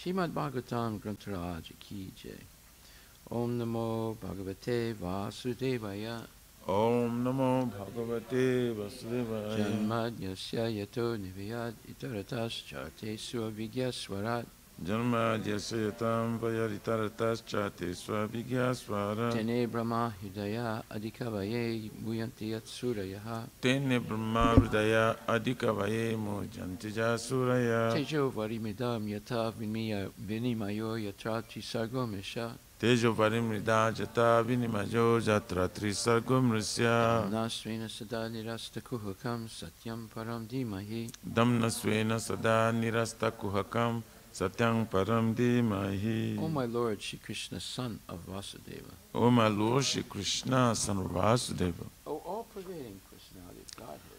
Shrimad Bhagavatam Grantaraj Ki Jai. Om Namo Bhagavate Vasudevaya. Om Namo Bhagavate Vasudevaya. Janmadhyasya Yato Nivayad Itaratas Charte Suvigya जन्माद्यस्यतां वयरितरतश्चाते स्वाभिज्ञास्वारम् तेने ब्रह्मा हृदया अधिकवये भूयन्ति यत्सूरयः। तेने ब्रह्मा हृदया अधिकवये मोचन्ति जासूरय। तेजोवरिमिदं यथा विनिय विनिमयो यथा त्रिसर्गो मिष तेजोपरिमृदा जता विनिमयो जत्र त्रिसर्गो मृस्या दम्नस्वेन सदा निरस्तकुहकं सत्यं परं धीमहि। दम्नस्वेन सदा निरस्तकुहकं Satyam Param Dimahi. Damna Svena Sada Nirasta Kuhakam Satyang Param Dimahi. O my Lord, Shri Krishna, son of Vasudeva. O my Lord Shri Krishna, son of Vasudeva. O all-pervading personality of Godhead,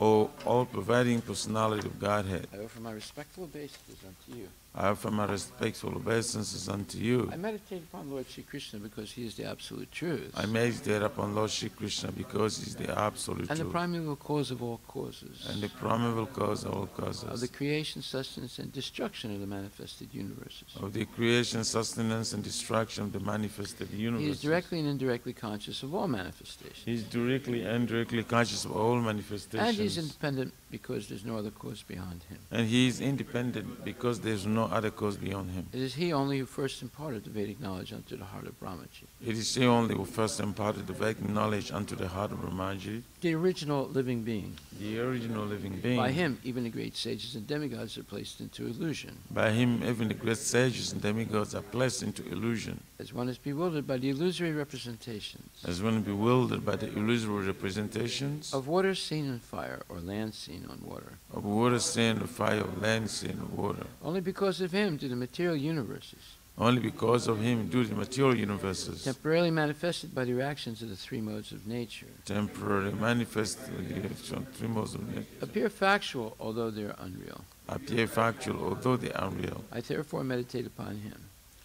O all-providing personality of Godhead. I offer my respectful obeisances unto you. I offer my respectful obeisances unto you. I meditate upon Lord Shri Krishna because he is the absolute truth. I meditate upon Lord Shri Krishna because He is the absolute and the truth primeval cause of all causes. and the primeval cause of all causes. of the creation, sustenance, and destruction of the manifested universes. of the creation, sustenance, and destruction of the manifested He is directly and indirectly conscious of all manifestations. He is directly and indirectly conscious of all And manifestations. Independent because there's no other cause beyond him. And he is independent because there is no other cause beyond him. It is he only who first imparted the Vedic knowledge unto the heart of Brahmaji. It is he only who first imparted the Vedic knowledge unto the heart of Brahmaji, The original living being. the original living being. By him, even the great sages and demigods are placed into illusion. By him, even the great sages and demigods are placed into illusion, As one is bewildered by the illusory representations as one is bewildered by the illusory representations of water seen in fire or land seen on water. of water, sand, of fire, of land, sea, and water. Only because of him do the material universes, Only because of him do the material universes temporarily manifested by the reactions of the three modes of nature, temporarily manifest with the action of three modes of nature, appear factual although they are unreal. appear factual, although they are unreal. I therefore meditate upon him,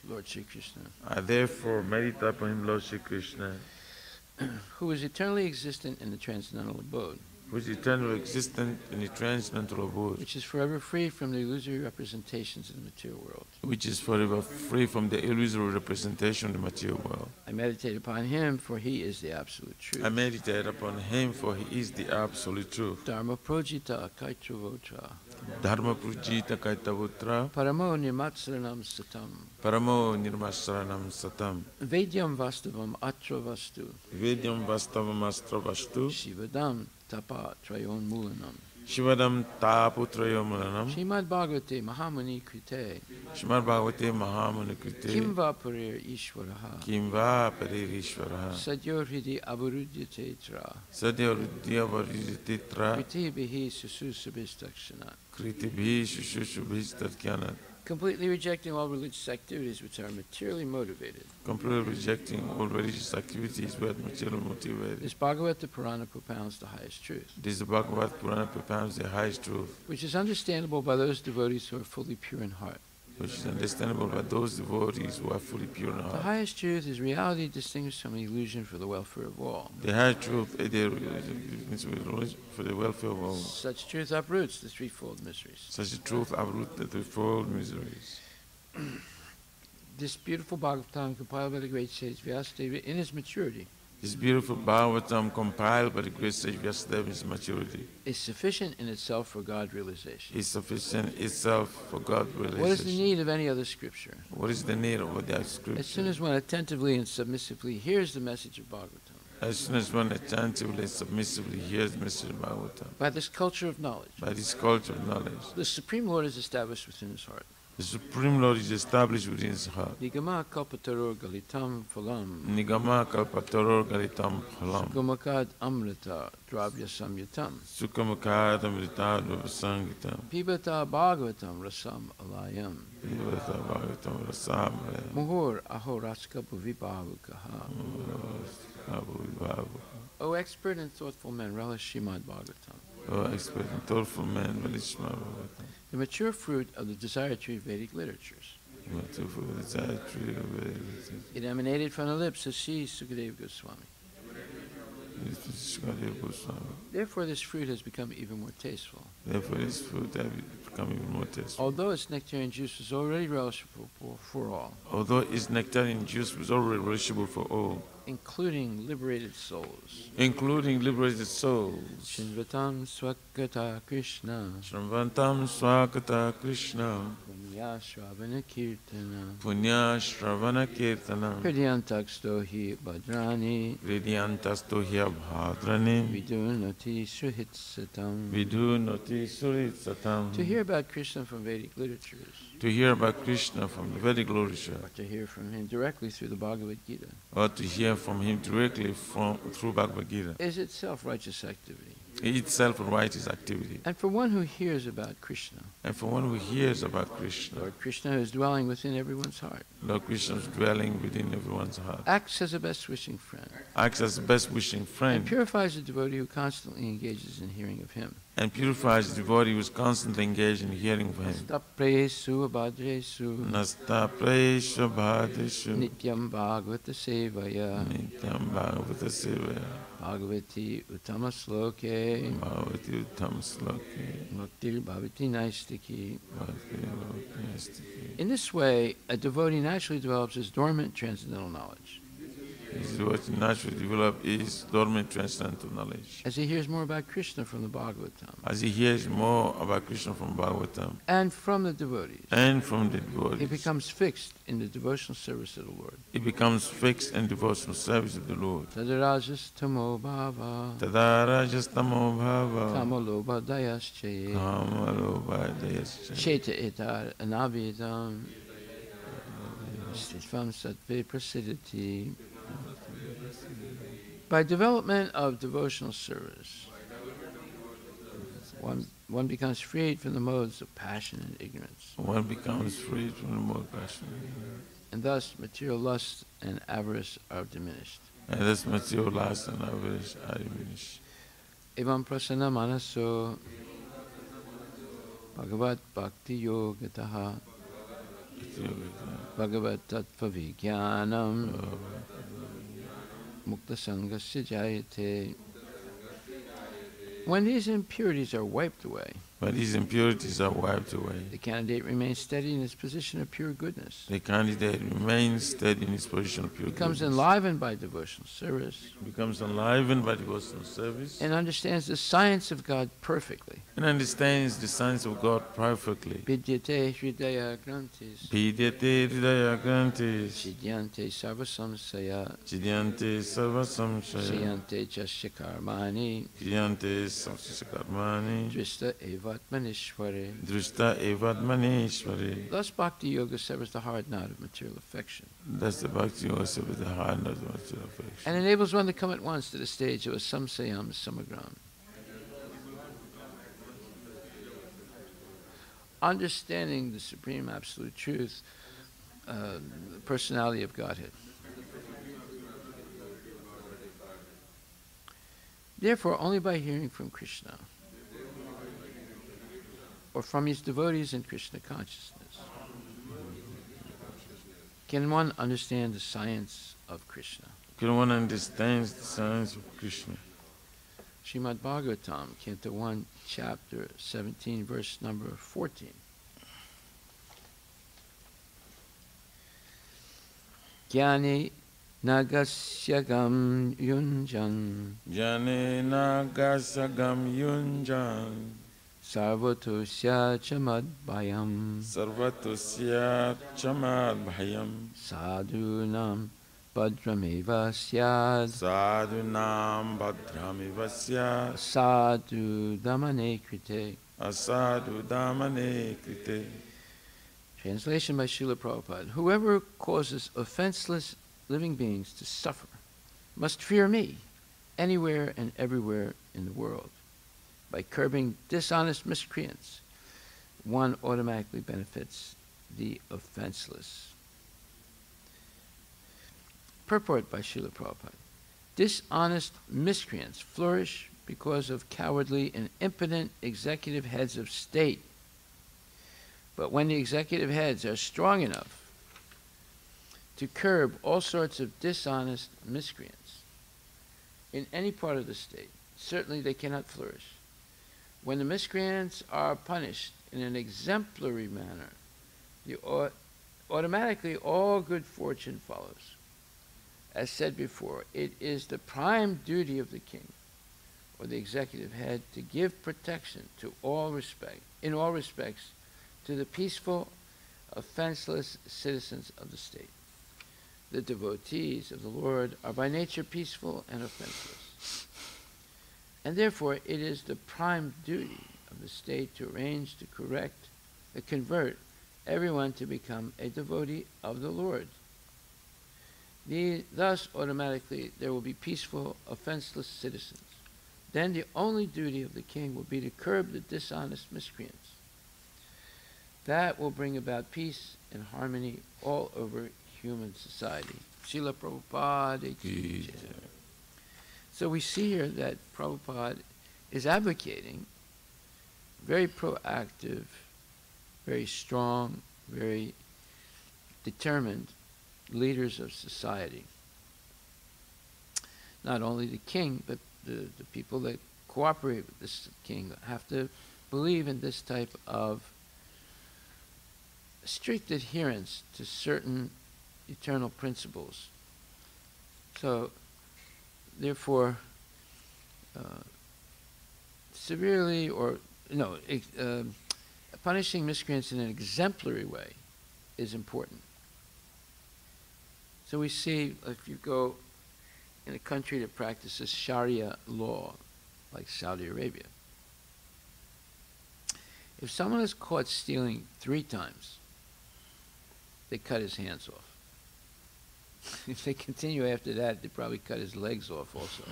Lord Sri Krishna, I therefore meditate upon him, Lord Shri Krishna, who is eternally existent in the transcendental abode, who is eternal existent and the transcendental abode, which is forever free from the illusory representations of the material world. which is forever free from the illusory representation of the material world. I meditate upon him, for he is the absolute truth. I meditate upon him, for he is the absolute truth. Dharma projita kaitruvotra, Dharma Prujita Kaitavutra, paramo nirmatsaranam satam, Paramo Nirmasaranam Satam, vedyam vastavam atra vastu, Vedyam Vastavam Astra Vastu, shivadam tapa trayon mulanam. Shivadam tapu trayo mulanam. Shrimad Bhagavate Mahamani Krite. Shrimad Bhagavate Mahamani Krite. Kim va parir Ishvaraha. Kim va parir Ishvaraha. Sadyo hridi avarudhyate tra. Sadyo hridi avarudhyate tra. Kriti bihi sususabistakshanat. Kriti bihi sususabistakshanat. Completely rejecting all religious activities which are materially motivated. completely rejecting all religious activities which are materially motivated. This Bhagavata Purana propounds the highest truth, This Bhagavad Purana propounds the highest truth, which is understandable by those devotees who are fully pure in heart. Which is understandable by those devotees who are fully pure in heart. The highest truth is reality distinguished from illusion for the welfare of all. The high truth eh, is the for the welfare of all. Such truth uproots the threefold miseries. Such a truth uprooted the four miseries. This beautiful Bhagavatam compiled by the great sage Vyasadeva in his maturity This beautiful Bhagavatam um, compiled by the great sage Vyasadeva his maturity is sufficient in itself for God realization. is sufficient itself for God realization. What is the need of any other scripture? What is the need of that As soon scripture? as one attentively and submissively hears the message of Bhagavatam, As soon as one attentively and submissively hears the message of Bhagavatam, by this culture of knowledge, by this culture of knowledge, the Supreme Lord is established within his heart. The Supreme Lord is established within his heart. Nigama kalpataror galitam phalam, Nigama kalpataror galitam phalam. gumakad amrita dravya samyatam, Sukhamakadam ritadva sangitam. pibata bhagavatam rasam alayam, Vivata bhagavatam rasam. alayam. muhur ahoraska bhuvibhavukaha. Abu Babu. O expert and thoughtful men, relish Srimad Bhagavatam, Oh, expert and thoughtful man, Velishma Bhagavatam. The mature fruit of the desire tree of Vedic literatures. Matu for the Jayatri of It emanated from the lips of Sri Sukadeva Goswami. Therefore, this fruit has become even more tasteful. Therefore, this fruit has become even more tasteful. Although its nectarian juice was already relishable for, for all, Although its nectarian juice was already relishable for all, including liberated souls. including liberated souls. Shinvatam Swakata Krishna, Shravantam Swakata Krishna, Punya Shravana Kirtana, Punya Shravana Kirtana, Hridyantaksto hi Bhadrani, Vidyantasto Bhadrani, Vidunati Suhitsatam. Vidhu Noti Surit Satam. To hear about Krishna from Vedic literatures, To hear about Krishna from the Vedic literature, or to hear from him directly through the Bhagavad Gita, or to hear from him directly from, through Bhagavad Gita, is itself righteous activity. Itself a righteous activity. And for one who hears about Krishna, And for one who hears about Krishna, Lord Krishna is dwelling within everyone's heart, Lord Krishna's dwelling within everyone's heart, acts as a best wishing friend, acts as the best wishing friend. and purifies the devotee who constantly engages in hearing of him. and purifies the devotee who is constantly engaged in hearing of him. Tapresu abhadresu. Nasta Praisha Bhadeshu nityam bhagavata sevaya. Nityam Bhagavata Sevaya bhagavati Bhagavati muktir bhavati naistiki. In this way, a devotee naturally develops his dormant transcendental knowledge. This is what naturally develop is dormant transcendental knowledge. As he hears more about Krishna from the Bhagavatam. As he hears more about Krishna from Bhagavatam. And from the devotees, and from the devotees. he becomes fixed in the devotional service of the Lord. he becomes fixed in devotional service of the Lord. Tadarajas tamo bhava. Tadarajastamo bhava. Tamaloba dayaschaye kamalobhadayascha Sheta etar anavidam Stitvam sattve prasidati By development of devotional service, one, one becomes freed from the modes of passion and ignorance, One becomes free from the more passion. and thus material lust and avarice are diminished. And this material last and average are diminished. Evam prasana manaso Bhagavat Bhakti Yogataha Bhagavat Tattva Vijnanam Mukta. When these impurities are wiped away, But these impurities are wiped away. the candidate remains steady in his position of pure goodness. The candidate remains steady in his position of pure Becomes goodness. enlivened by devotional service becomes enlivened by devotional service and understands the science of God perfectly. and understands the science of God perfectly. Vidyate Hridaya Grantis Pidiyate hridaya grantis, Siddhyante Sarva Samsaya chidyante sarva samshaya, Jasya Karmani chidyante samsakarmani, Drista Evatmanishware. drushta evadmaneshwari. Thus, Bhakti Yoga severs the hard knot of material affection That's the bhakti yoga with the hard not much and affection. And enables one to come at once to the stage of a samsayam samagram. Understanding the supreme absolute truth, uh, the personality of Godhead. Therefore, only by hearing from Krishna or from his devotees in Krishna consciousness can one understand the science of Krishna. Can one understand the science of Krishna? Srimad Bhagavatam, Canto 1, Chapter 17, verse number 14. Jnani nagasyagam yunjan Jane nagasagam yunjan, sarvatosya chamad bhayam sarvatusya chamad bhayam, sadhunam bhadrameva syad sadhunam bhadramiva syat. sadhu damane krite. Asadu damane krite. Translation by Srila Prabhupada. Whoever causes offenseless living beings to suffer must fear me anywhere and everywhere in the world. By curbing dishonest miscreants, one automatically benefits the offenseless. Purport by Srila Prabhupada. Dishonest miscreants flourish because of cowardly and impotent executive heads of state but when the executive heads are strong enough to curb all sorts of dishonest miscreants, in any part of the state. Certainly they cannot flourish. When the miscreants are punished in an exemplary manner, the, automatically all good fortune follows. As said before, it is the prime duty of the king or the executive head to give protection to all respect, in all respects, to the peaceful, offenseless citizens of the state. The devotees of the Lord are by nature peaceful and offenseless. And therefore, it is the prime duty of the state to arrange to correct, to convert everyone to become a devotee of the Lord. The, thus, automatically, there will be peaceful, offenseless citizens. Then the only duty of the king will be to curb the dishonest miscreants. That will bring about peace and harmony all over human society. Srila Prabhupada. So we see here that Prabhupada is advocating very proactive, very strong, very determined leaders of society. Not only the king, but the, the people that cooperate with this king have to believe in this type of strict adherence to certain eternal principles. So, therefore, uh, severely or no, uh, punishing miscreants in an exemplary way is important. So we see if you go in a country that practices Sharia law, like Saudi Arabia, if someone is caught stealing three times, they cut his hands off. if they continue after that, they probably cut his legs off also.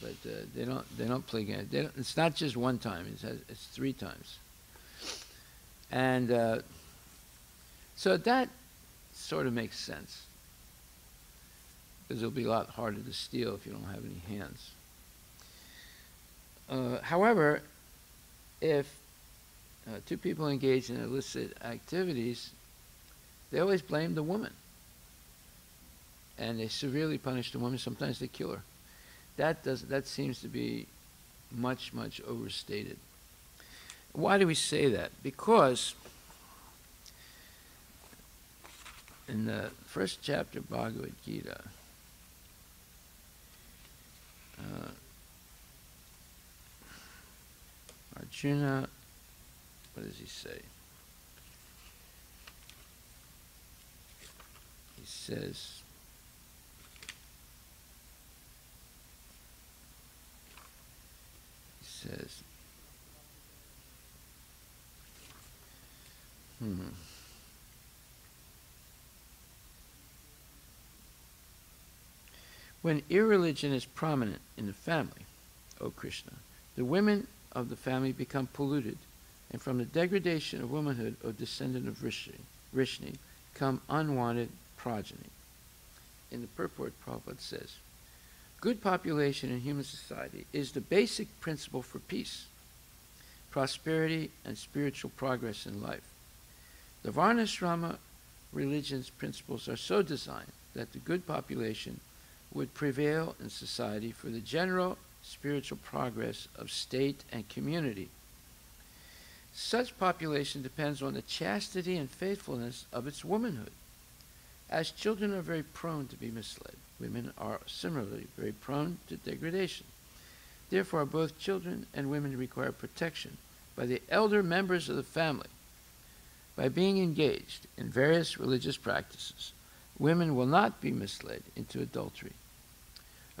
But uh, they don't. They don't play games. Don't, it's not just one time. It's, it's three times. And uh, so that sort of makes sense because it'll be a lot harder to steal if you don't have any hands. Uh, however, if uh, two people engage in illicit activities, they always blame the woman. And they severely punish the woman. Sometimes they kill her. That, does, that seems to be much, much overstated. Why do we say that? Because in the first chapter of Bhagavad Gita, uh, Arjuna, what does he say? He says, he says, hmm. When irreligion is prominent in the family, O Krishna, the women of the family become polluted, and from the degradation of womanhood, O descendant of Rishi, Rishni, come unwanted progeny. In the purport, Prabhupada says, Good population in human society is the basic principle for peace, prosperity, and spiritual progress in life. The Varnashrama religion's principles are so designed that the good population would prevail in society for the general spiritual progress of state and community. Such population depends on the chastity and faithfulness of its womanhood. As children are very prone to be misled, women are similarly very prone to degradation. Therefore, both children and women require protection by the elder members of the family. By being engaged in various religious practices, women will not be misled into adultery.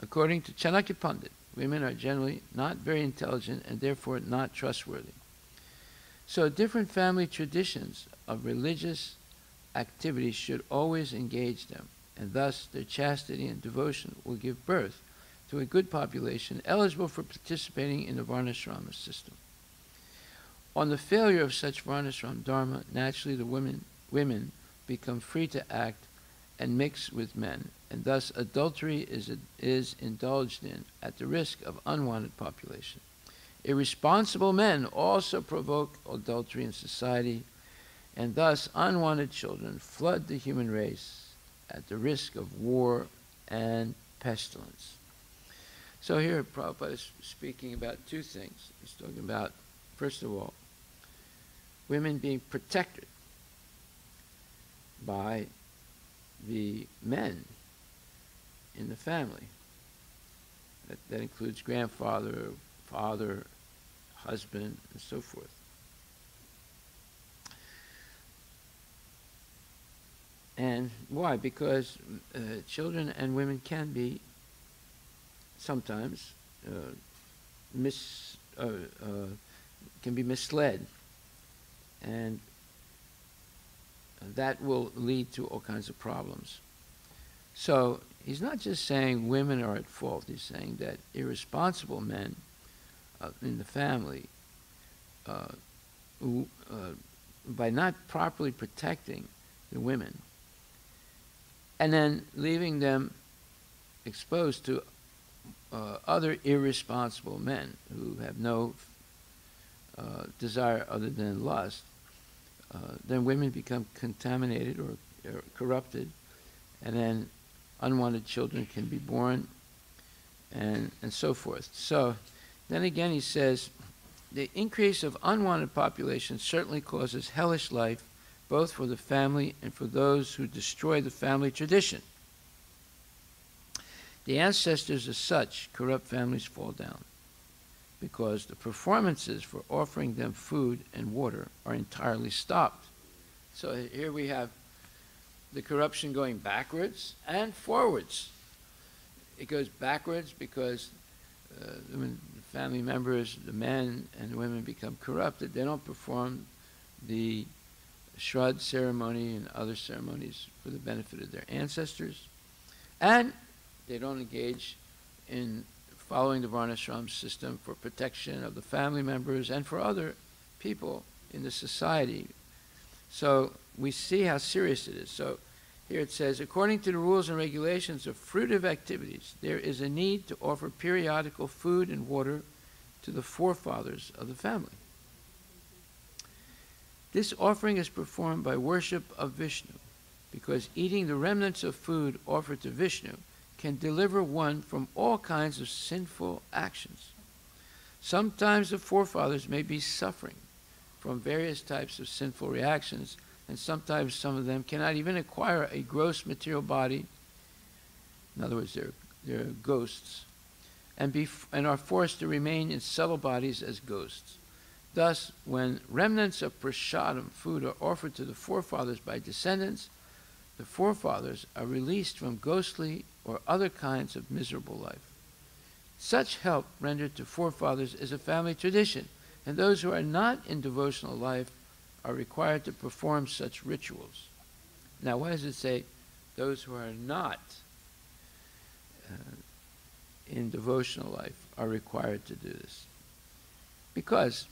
According to Chanakya Pandit, women are generally not very intelligent and therefore not trustworthy. So different family traditions of religious activities should always engage them, and thus their chastity and devotion will give birth to a good population eligible for participating in the Varnashrama system. On the failure of such Varnashram dharma, naturally the women, women become free to act and mix with men, and thus adultery is, is indulged in at the risk of unwanted population. Irresponsible men also provoke adultery in society, and thus unwanted children flood the human race at the risk of war and pestilence. So here Prabhupada is speaking about two things. He's talking about, first of all, women being protected by the men in the family. That, that includes grandfather, father, husband, and so forth. And why? Because uh, children and women can be sometimes uh, mis, uh, uh, can be misled, and that will lead to all kinds of problems. So he's not just saying women are at fault. He's saying that irresponsible men uh, in the family, uh, who, by not properly protecting the women, and then leaving them exposed to uh, other irresponsible men who have no uh, desire other than lust, uh, then women become contaminated or, or, corrupted, and then unwanted children can be born, and, and so forth. So then again, he says the increase of unwanted population certainly causes hellish life both for the family and for those who destroy the family tradition. The ancestors as such, corrupt families fall down because the performances for offering them food and water are entirely stopped. So here we have the corruption going backwards and forwards. It goes backwards because uh, when family members, the men and the women become corrupted, they don't perform the Shraddh ceremony and other ceremonies for the benefit of their ancestors. And they don't engage in following the Varnashram system for protection of the family members and for other people in the society. So we see how serious it is. So here it says, according to the rules and regulations of fruitive activities, there is a need to offer periodical food and water to the forefathers of the family. This offering is performed by worship of Vishnu, because eating the remnants of food offered to Vishnu can deliver one from all kinds of sinful actions. Sometimes the forefathers may be suffering from various types of sinful reactions, and sometimes some of them cannot even acquire a gross material body. In other words, they're, they're ghosts, and, be, and are forced to remain in subtle bodies as ghosts. Thus, when remnants of prasadam food are offered to the forefathers by descendants, the forefathers are released from ghostly or other kinds of miserable life. Such help rendered to forefathers is a family tradition, and those who are not in devotional life are required to perform such rituals. Now, why does it say those who are not uh, in devotional life are required to do this? Because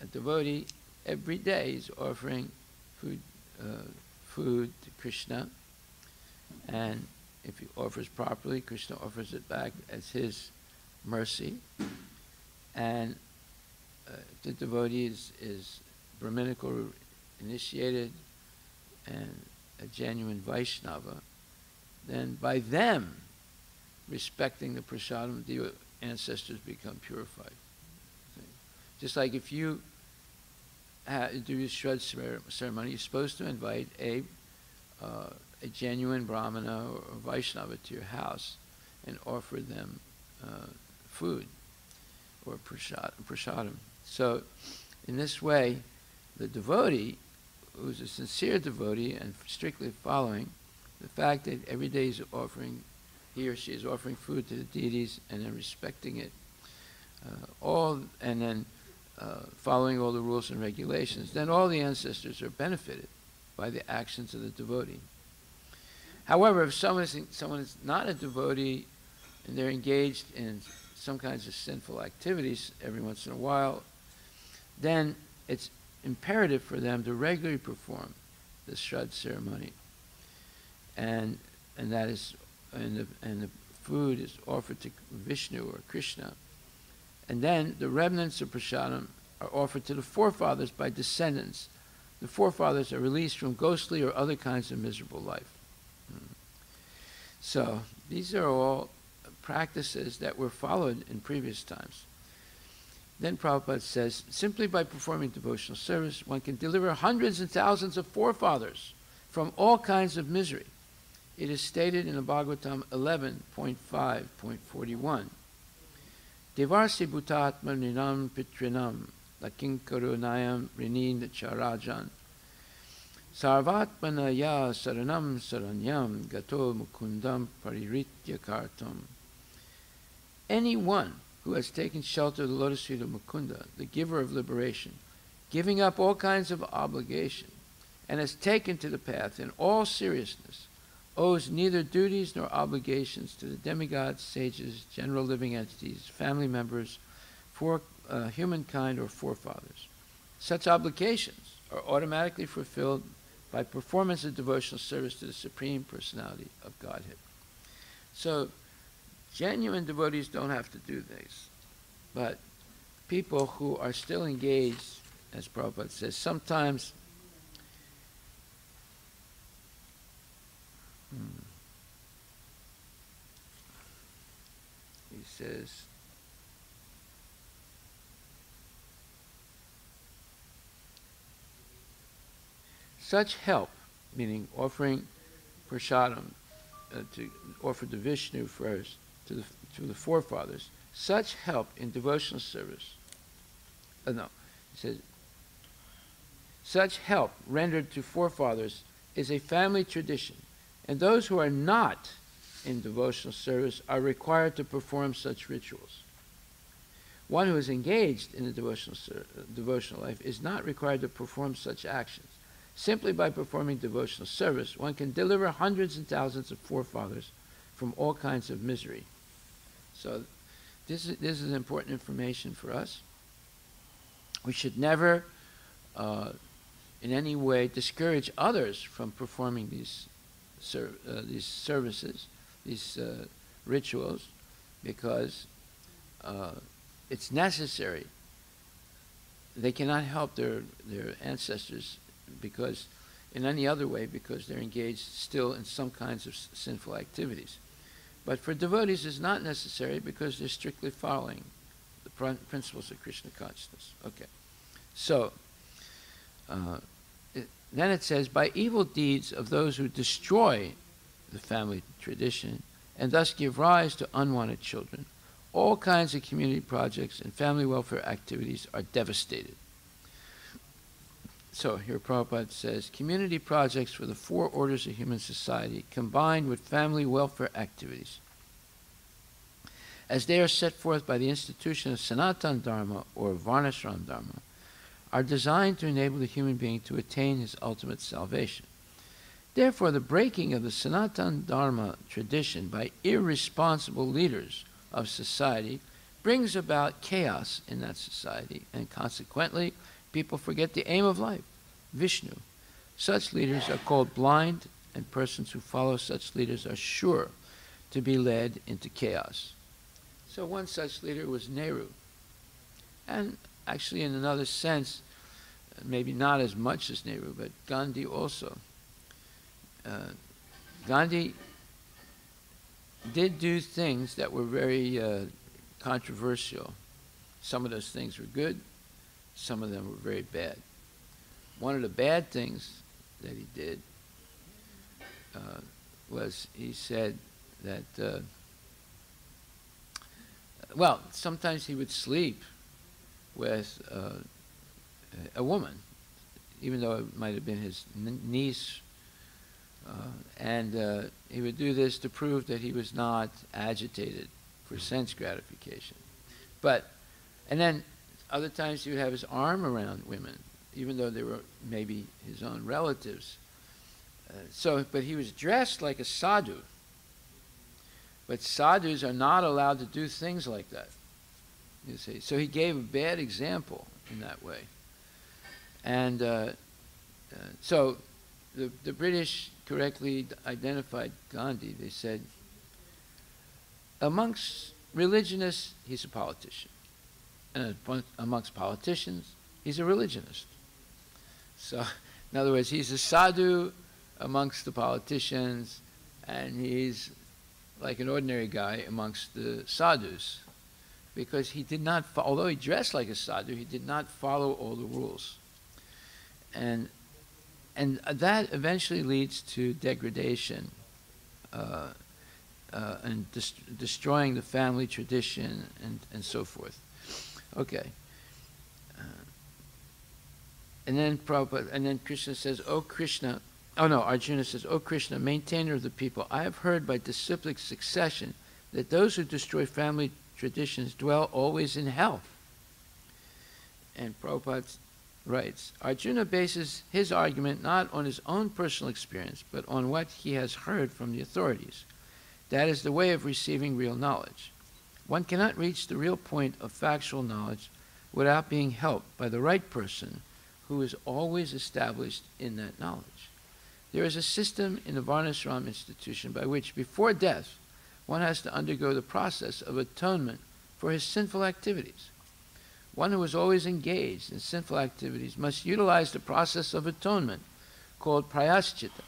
a devotee every day is offering food, uh, food to Krishna, and if he offers properly, Krishna offers it back as his mercy. And uh, the devotee is, is Brahminical initiated and a genuine Vaishnava, then by them respecting the prasadam, the ancestors become purified. Just like if you do your Shraddh ceremony, you're supposed to invite a, uh, a genuine Brahmana or Vaishnava to your house and offer them uh, food or prasadam. So, in this way, the devotee, who's a sincere devotee and strictly following, the fact that every day he's offering, he or she is offering food to the deities and then respecting it, uh, all, and then uh, following all the rules and regulations, then all the ancestors are benefited by the actions of the devotee. However, if someone is, someone is not a devotee and they're engaged in some kinds of sinful activities every once in a while, then it's imperative for them to regularly perform the Shraddh ceremony. And, and that is, and the, and the food is offered to Vishnu or Krishna and then the remnants of prasadam are offered to the forefathers by descendants. The forefathers are released from ghostly or other kinds of miserable life. Hmm. So these are all practices that were followed in previous times. Then Prabhupada says, simply by performing devotional service, one can deliver hundreds and thousands of forefathers from all kinds of misery. It is stated in the Bhagavatam 11.5.41. Devarsi bhutatma ninam pitrinam lakinkarunayam rinin charajan sarvatmana ya saranam saranyam gato mukundam pariritya kartam. Anyone who has taken shelter of the lotus feet of Mukunda, the giver of liberation, giving up all kinds of obligation, and has taken to the path in all seriousness, owes neither duties nor obligations to the demigods, sages, general living entities, family members, for uh, humankind, or forefathers. Such obligations are automatically fulfilled by performance of devotional service to the Supreme Personality of Godhead. So, Genuine devotees don't have to do this. But people who are still engaged, as Prabhupada says, sometimes hmm, he says, such help, meaning offering prasadam, uh, to offer to Vishnu first, to the, to the forefathers, such help in devotional service. Uh, no, he says, such help rendered to forefathers is a family tradition, and those who are not in devotional service are required to perform such rituals. One who is engaged in the devotional, devotional life is not required to perform such actions. Simply by performing devotional service, one can deliver hundreds and thousands of forefathers from all kinds of misery. So this is, this is important information for us. We should never uh, in any way discourage others from performing these, ser uh, these services, these uh, rituals, because uh, it's necessary. They cannot help their, their ancestors because in any other way because they're engaged still in some kinds of sinful activities. But for devotees, it's not necessary because they're strictly following the pr principles of Krishna consciousness. Okay. So, uh, then it says, by evil deeds of those who destroy the family tradition and thus give rise to unwanted children, all kinds of community projects and family welfare activities are devastated. So here Prabhupada says, community projects for the four orders of human society combined with family welfare activities, as they are set forth by the institution of Sanatan Dharma or Varnashram Dharma, are designed to enable the human being to attain his ultimate salvation. Therefore, the breaking of the Sanatan Dharma tradition by irresponsible leaders of society brings about chaos in that society, and consequently, people forget the aim of life, Vishnu. Such leaders are called blind, and persons who follow such leaders are sure to be led into chaos. So one such leader was Nehru. And actually, in another sense, maybe not as much as Nehru, but Gandhi also. Uh, Gandhi did do things that were very uh, controversial. Some of those things were good, some of them were very bad. One of the bad things that he did uh, was he said that, uh, well, sometimes he would sleep with uh, a woman, even though it might have been his niece. Uh, and uh, he would do this to prove that he was not agitated for sense gratification. But, and then other times he would have his arm around women, even though they were maybe his own relatives. Uh, so, but he was dressed like a sadhu. But sadhus are not allowed to do things like that. You see, so he gave a bad example in that way. And uh, uh, so, the the British correctly identified Gandhi. They said, amongst religionists, he's a politician and amongst politicians, he's a religionist. So, in other words, he's a sadhu amongst the politicians, and he's like an ordinary guy amongst the sadhus because he did not, although he dressed like a sadhu, he did not follow all the rules. And, and that eventually leads to degradation uh, uh, and dis- destroying the family tradition and, and so forth. Okay. Uh, and then Prabhupada, and then Krishna says, "Oh Krishna, oh no, Arjuna says, "Oh Krishna, maintainer of the people, I have heard by disciplic succession that those who destroy family traditions dwell always in health. And Prabhupada writes, Arjuna bases his argument not on his own personal experience, but on what he has heard from the authorities. That is the way of receiving real knowledge. One cannot reach the real point of factual knowledge without being helped by the right person who is always established in that knowledge. There is a system in the Varnashram institution by which, before death, one has to undergo the process of atonement for his sinful activities. One who is always engaged in sinful activities must utilize the process of atonement called prayaschita.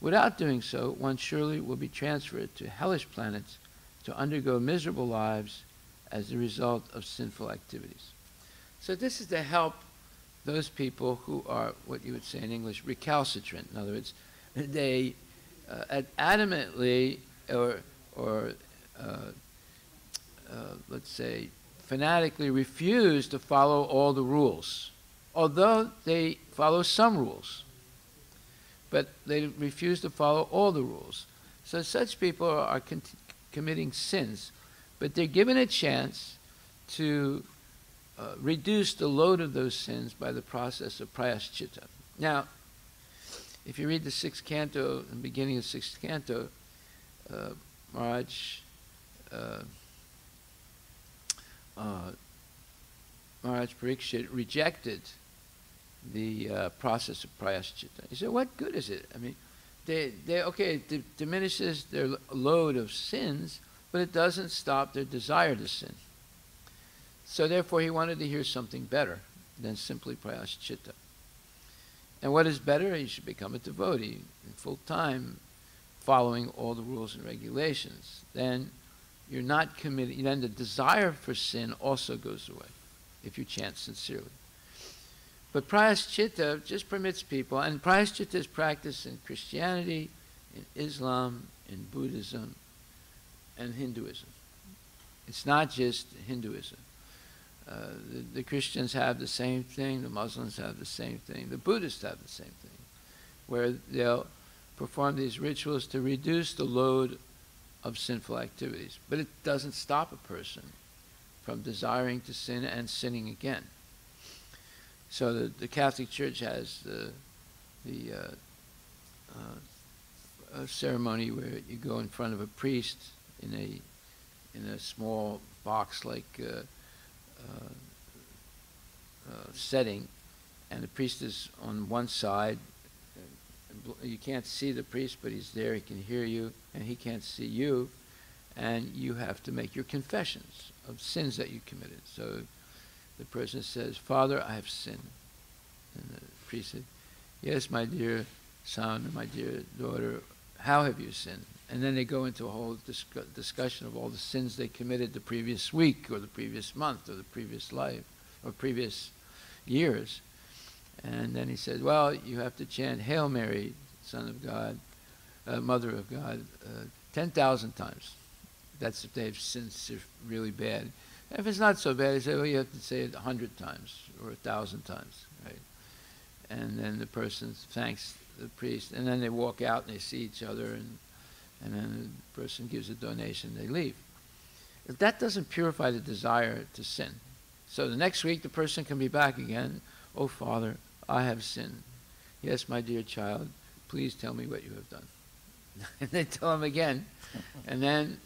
Without doing so, one surely will be transferred to hellish planets to undergo miserable lives as a result of sinful activities. So this is to help those people who are what you would say in English recalcitrant. In other words, they uh, adamantly or or uh, uh, let's say fanatically refuse to follow all the rules, although they follow some rules, but they refuse to follow all the rules. So such people are committing sins, but they're given a chance to uh, reduce the load of those sins by the process of prayaschita. Now, if you read the sixth canto, the beginning of the sixth canto, uh, Maharaj, uh, uh, Maharaj Parikshit rejected the uh, process of prayaschita. He said, what good is it? I mean, they, they okay, it diminishes their load of sins, but it doesn't stop their desire to sin. So therefore, he wanted to hear something better than simply prayaschita. And what is better? He should become a devotee full time, following all the rules and regulations. Then you're not committing, then the desire for sin also goes away if you chant sincerely. But prayaschita just permits people, and prayaschita is practiced in Christianity, in Islam, in Buddhism, and Hinduism. It's not just Hinduism. Uh, the, the, Christians have the same thing, the Muslims have the same thing, the Buddhists have the same thing, where they'll perform these rituals to reduce the load of sinful activities. But it doesn't stop a person from desiring to sin and sinning again. So the, the Catholic Church has the, the uh, uh, ceremony where you go in front of a priest in a in a small box like uh, setting, and the priest is on one side. You can't see the priest, but he's there. He can hear you, and he can't see you. And you have to make your confessions of sins that you committed. So the person says, Father, I have sinned. And the priest said, Yes, my dear son my dear daughter, how have you sinned? And then they go into a whole discu- discussion of all the sins they committed the previous week or the previous month or the previous life or previous years. And then he said, Well, you have to chant Hail Mary, Son of God, uh, Mother of God, uh, 10,000 times. That's if they've sinned really bad. If it's not so bad, he said, Well, you have to say it 100 times or 1,000 times, right? And then the person thanks the priest, and then they walk out and they see each other, and, and then the person gives a donation, they leave. If that doesn't purify the desire to sin, so the next week the person can be back again. Oh, Father, I have sinned. Yes, my dear child, please tell me what you have done. and they tell him again. And then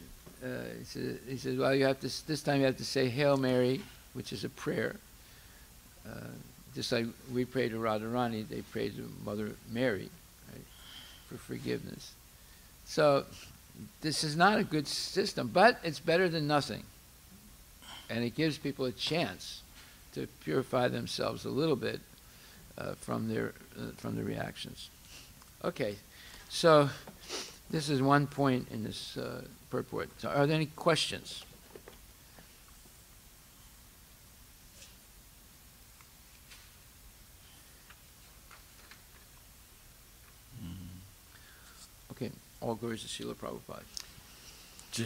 uh, he, says, he says, well, you have to, this time you have to say Hail Mary, which is a prayer. Uh, just like we pray to Radharani, they pray to Mother Mary right, for forgiveness. So this is not a good system, but it's better than nothing and it gives people a chance to purify themselves a little bit from their uh, from the reactions. Okay, so This is one point in this uh, purport. So Are there any questions? Okay, all glories to Srila Prabhupada. Jai.